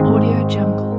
Audio Jungle.